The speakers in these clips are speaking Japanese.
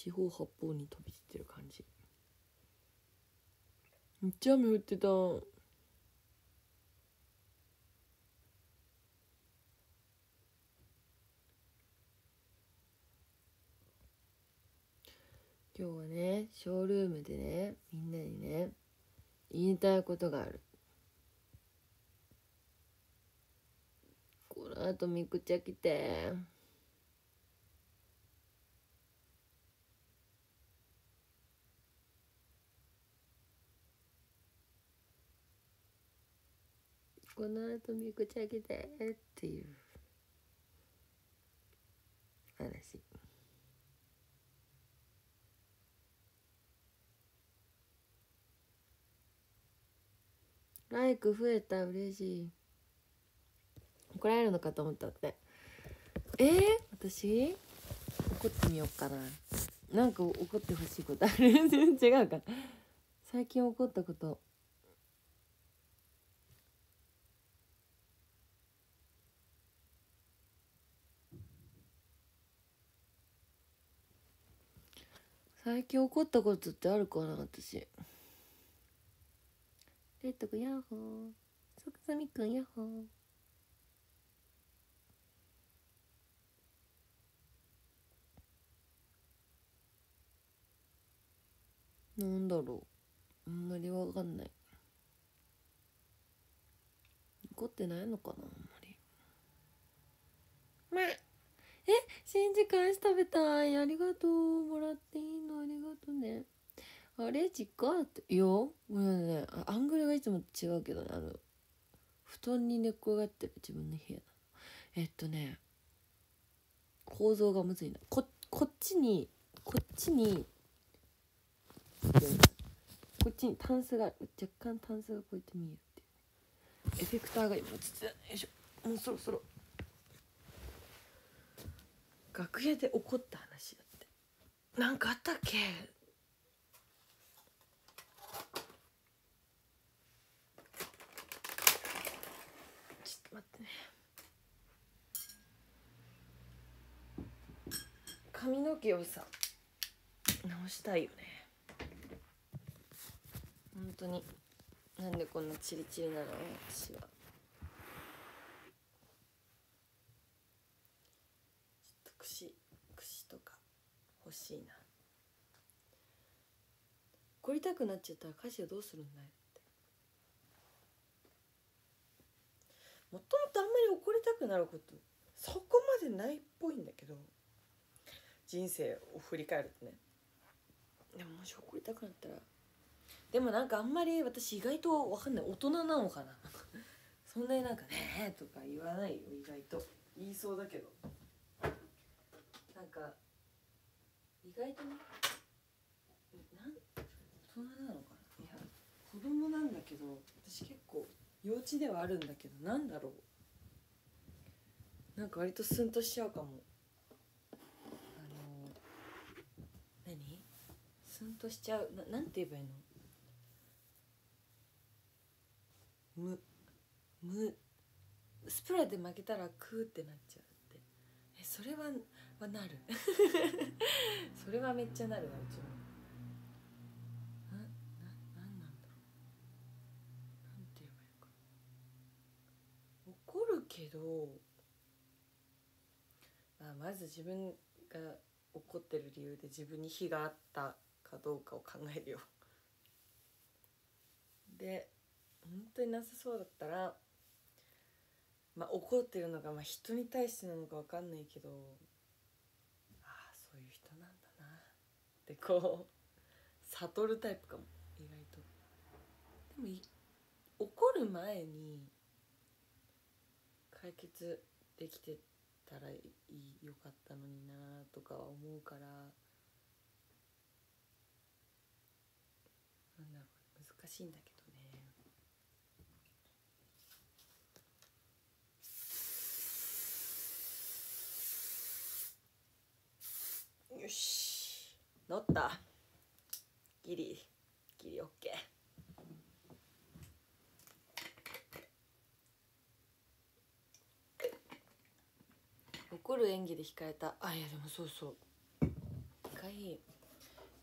四方八方に飛び散ってる感じ。めっちゃ雨降ってた。今日はねショールームでねみんなにね言いたいことがある。この後みくちゃ来て。この後みくちゃ来てっていう。話。ライク増えた嬉しい。怒られるのかと思ったって。えー、私？怒ってみようかな。なんか怒ってほしいことある？全然違うか最近怒ったこと最近怒ったことってあるかな私。レッドくんヤッホー。そくさみくんヤッホー。なんだろう。あんまりわかんない。怒ってないのかなあんまり。まえ新時間食べたい。ありがとう。もらっていいの。ありがとうね。あれ実家っていや。もうね。アングルがいつも違うけどね。あの布団に寝っ転がってる。自分の部屋。のえっとね構造がむずいな。ここっちにこっちにこっちにタンスが若干タンスがこうやって見えるっていう。エフェクターが今つってよいしょ。もうそろそろ。楽屋で起こった話だって。なんかあったっけ？ちょっと待ってね。髪の毛をさ直したいよね。本当に。なんでこんなチリチリなの？私は。ちょっとか欲しいな。怒りたくなっちゃったら歌詞をどうするんだよって。もともとあんまり怒りたくなることそこまでないっぽいんだけど人生を振り返るとね。でももし怒りたくなったら。でもなんかあんまり私意外と分かんない。大人なのかな。そんなになんか「ねえ」とか言わないよ意外と。言いそうだけどなんか意外とねなん大人なのかな？いや子供なんだけど私結構幼稚ではあるんだけどなんだろう？なんか割とスンとしちゃうかも。あの何？スンとしちゃうななんて言えばいいの？むむ。スプラで負けたらクーってなっちゃうって。えそれははなる。それはめっちゃなるわうちも。なななんなんだろう。なんて言えばいいか。怒るけど、まあ、まず自分が怒ってる理由で自分に非があったかどうかを考えるよ。で本当になさそうだったらまあ怒ってるのがまあ人に対してなのか分かんないけどああそういう人なんだなってこう悟るタイプかも意外と。でもい怒る前に解決できてたらいいよかったのになとかは思うからなんだろう難しいんだけどねよし乗った。ギリギリオッケー。怒る演技で控えた。あいやでもそうそう。帰回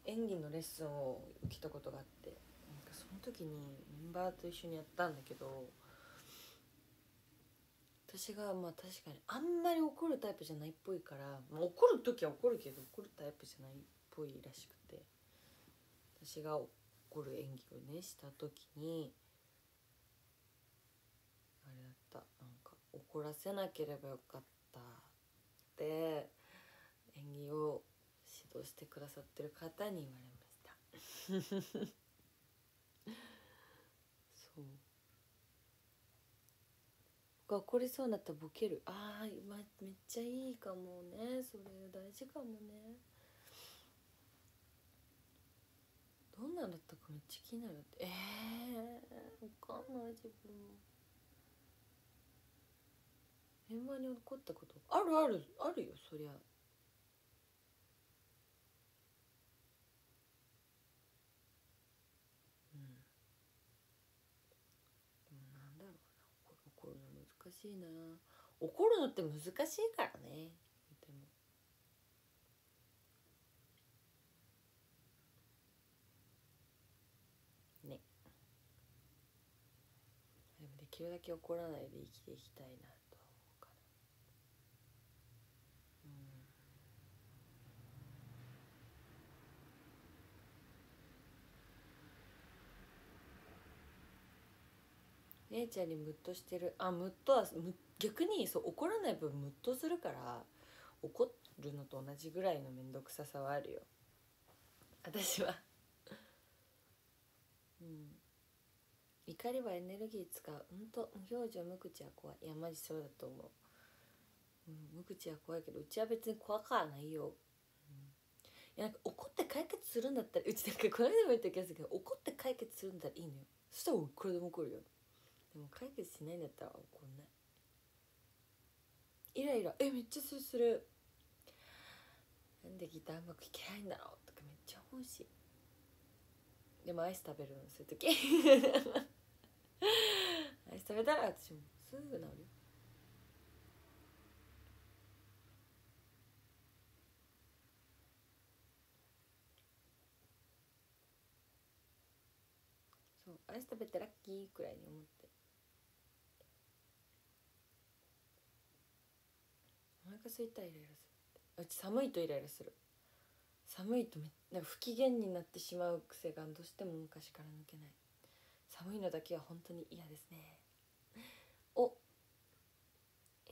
演技のレッスンを受けたことがあって。なんかその時にメンバーと一緒にやったんだけど私がまあ確かにあんまり怒るタイプじゃないっぽいから、まあ、怒る時は怒るけど怒るタイプじゃないぽいらしくて。私が怒る演技をねした時にあれだった。なんか怒らせなければよかったって演技を指導してくださってる方に言われました。そう。が怒りそうになった。らボケる。あー、ま、めっちゃいいかもね。それ大事かもね。どんなだったかめっちゃ気になるって。えー、わかんない自分も。現場に怒ったこと？あるあるあるよそりゃ。うん。なんだろうな。怒るの難しいな。怒るのって難しいからねでもねでもできるだけ怒らないで生きていきたいなと思うかなうん姉ちゃんにムッとしてる。あムッとは逆にそう怒らない分ムッとするから怒るのと同じぐらいの面倒くささはあるよ。私は。うん。怒りはエネルギー使う。ほんと無表情無口は怖い。いやマジそうだと思う、うん、無口は怖いけどうちは別に怖くはないよ、うん、いやなんか怒って解決するんだったらうちなんかこの間も言った気がするけど怒って解決するんだったらいいのよ。そしたらいくらでも怒るよ。でも解決しないんだったら怒んない。イライラ。えめっちゃするする。なんでギターうまく弾けないんだろうとかめっちゃ思うし。でもアイス食べるのそういう時アイス食べたら私もすぐ治るよ。そうアイス食べてラッキーくらいに思って。お腹空いたらイライラするうち寒いとイライラする。寒いとめなんか不機嫌になってしまう癖がどうしても昔から抜けない。寒いのだけは本当に嫌ですね。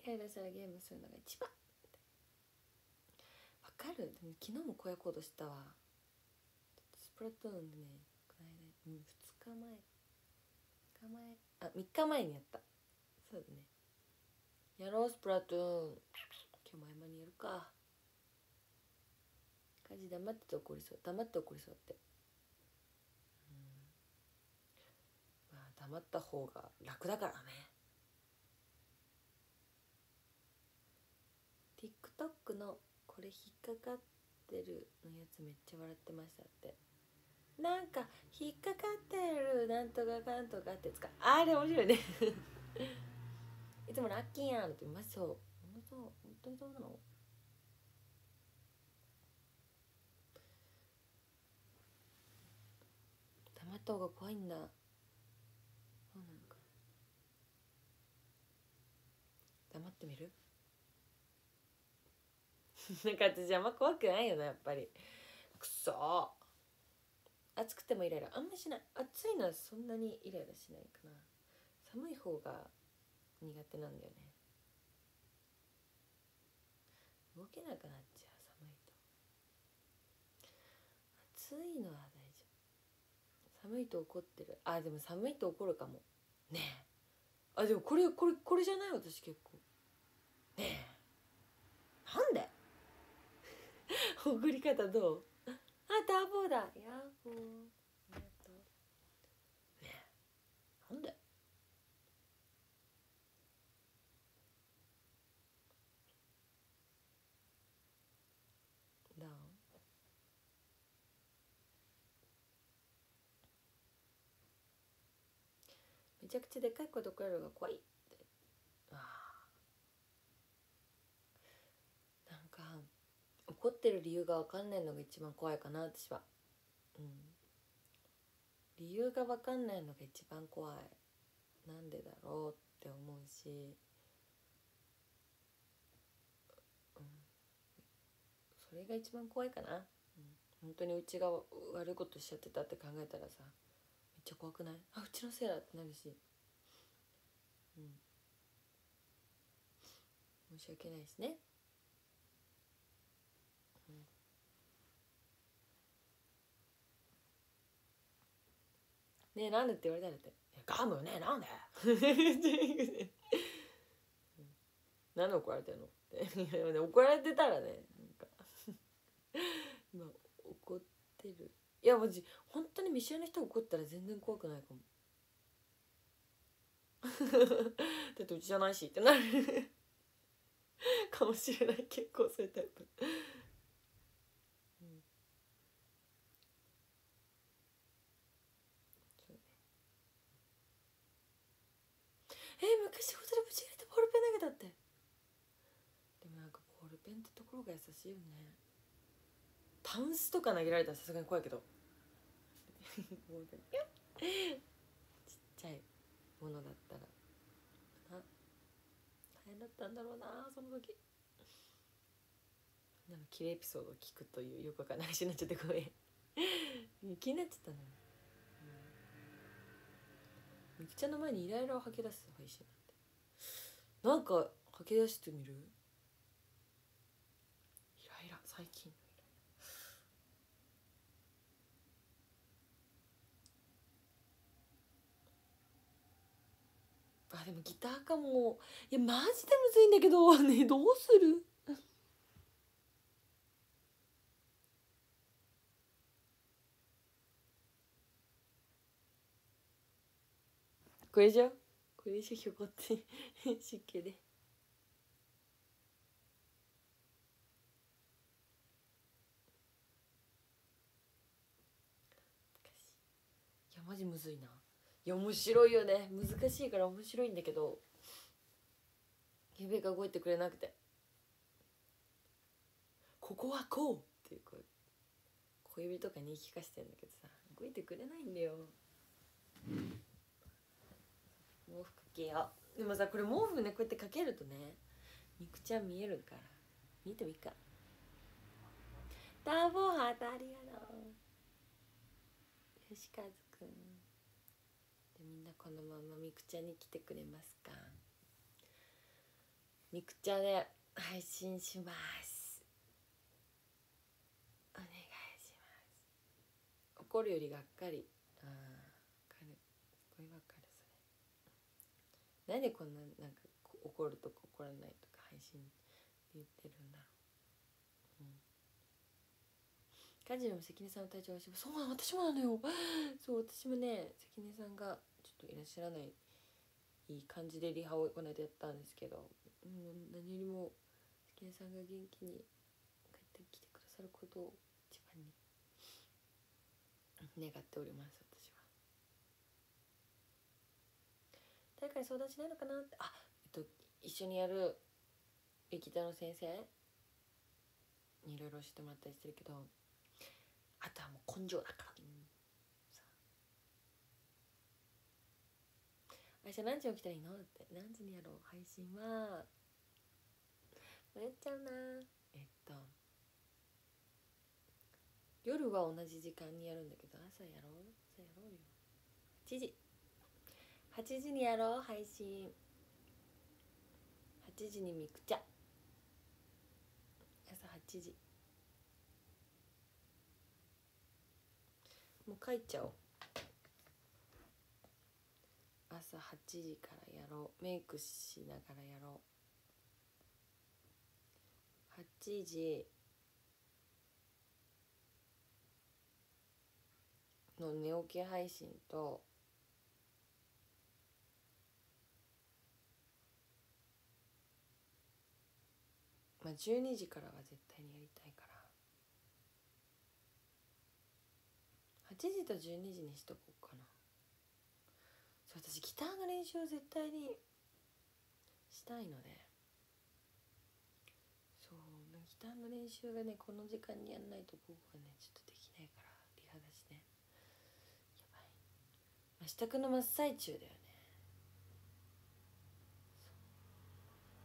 イライラしたらゲームするのが一番。わかる？でも昨日も荒野行動したわ。スプラトゥーンでねこの間、2日前。2日前。あ3日前にやった。そうだね。やろうスプラトゥーン。今日も合間にやるか。家事黙ってて怒りそう。黙って怒りそうって。まあ黙った方が楽だからね。TikTok のこれ引っかかってるのやつめっちゃ笑ってましたって。なんか引っかかってるなんとかかんとかってつかあれ面白いね。いつもラッキーやんってマジそう。本当本当にそうなの。黙った方が怖いんだ。そうなのか。黙ってみる？なんか私あんま怖くないよなやっぱり。くそ。暑くてもイライラ。あんましない。暑いのはそんなにイライラしないかな。寒い方が苦手なんだよね。動けなくなっちゃう寒いと。暑いのは大丈夫。寒いと怒ってる。あでも寒いと怒るかも。ねえ。あでもこれこれこれじゃない？私結構。ねえ。なんで？送り方どう？あダボだ。ヤッホー。ありがとうねえ。なんで？ダウン。めちゃくちゃでかいこと怒られるのが怖いってああなんか怒ってる理由が分かんないのが一番怖いかな私は。うん。理由が分かんないのが一番怖い。なんでだろうって思うし。うん。それが一番怖いかな、うん、本当にうちが悪いことしちゃってたって考えたらさめっちゃ怖くない？あうちのせいだってなるし。うん。申し訳ないですね。ねえなんでって言われたらって「ガムねなんで? 何で怒られてんの?」っていや怒られてたらねなんか。今怒ってる。いやマジ本当に見知らぬ人が怒ったら全然怖くないかも。だってうちじゃないしってなる。かもしれない結構そういうタイプ。え昔ホテルぶち入れてボールペン投げたって。でもなんかボールペンってところが優しいよね。タンスとか投げられたらさすがに怖いけど。ボールペン。ちっちゃいものだったら。な大変だったんだろうなその時。なんかキレエピソードを聞くというよくわかんない話になっちゃってごめん。気になっちゃったのみくちゃんの前にイライラを吐き出す配信なんてなんか吐き出してみる？イライラ最近のイライラ。あでもギターかも。いやマジでむずいんだけど。ねどうする？これじゃ？これじゃひょこって 湿気で。い。やマジむずいな。いや面白いよね。難しいから面白いんだけど。指が動いてくれなくて。ここはこうっていうこう小指とかに言い聞かせてんだけどさ動いてくれないんだよ毛布かけようでもさこれ毛布ねこうやってかけるとねみくちゃん見えるから。見てもいいか。ターボハートありがとう。吉和くんでみんなこのままみくちゃんに来てくれますか。みくちゃんで配信します。お願いします。怒るよりがっかり。ああわかる。すごいわかる。なんでこんななんか怒るとか怒らないとか配信で言ってるんだろう。うん。家事でも関根さんの体調がそうな私もなのよ。そう私もね関根さんがちょっといらっしゃらないいい感じでリハをこの間やったんですけど、うん、何よりも関根さんが元気に帰ってきてくださることを一番に願っております私は誰かに相談しないのかなって。あえっと一緒にやる劇団の先生にいろいろ教えてもらったりしてるけどあとはもう根性だから、うん、さ明日何時起きたらいいの？って。何時にやろう？配信は。迷っちゃうな。えっと夜は同じ時間にやるんだけど朝やろう？朝やろうよ。8時8時にやろう配信。8時にみくちゃ朝8時。もう書いちゃおう。朝8時からやろう。メイクしながらやろう。8時の寝起き配信とまあ12時からは絶対にやりたいから。8時と12時にしとこうかな。そう私ギターの練習を絶対にしたいので。そうギターの練習がねこの時間にやんないと午後はねちょっとできないからリハだしね。やばい、まあ、支度の真っ最中だよね。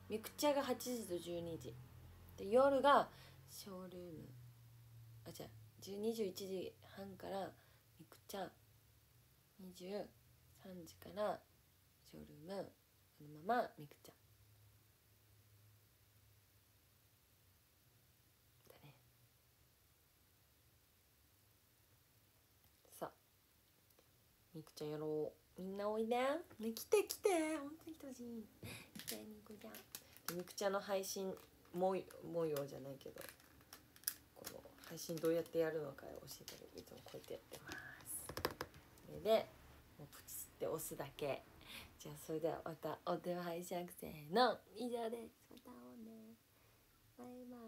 ミクチャが8時と12時。で夜がショールーム。あじゃあ21時半からミクチャ23時からショールーム。そのままミクチャだね。さあ。ミクちゃんやろう。みんなおいで。ね来て来て。本当に来てほしい。来てミクちゃん。でミクちゃんの配信模模様じゃないけどこの配信どうやってやるのか教えてあげるいつもこうやってやってます。それでもうプチって押すだけ。じゃあそれではまたお手を拝借せーの。以上です。また会おうね。